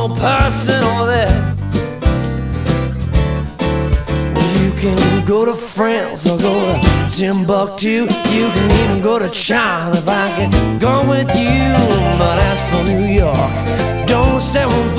one more personal there. You can go to France or go to Timbuktu. You can even go to China if I can go with you. But as for New York, don't say.